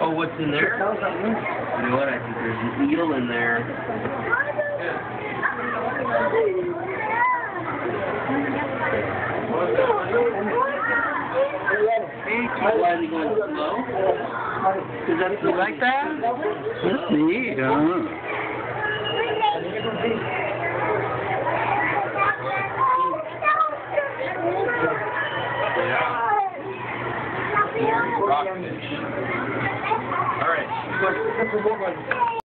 Oh, what's in there? You know what? I think there's an eel in there. Why is he going slow? Is that you like that? Neat, huh? Rockfish. All right.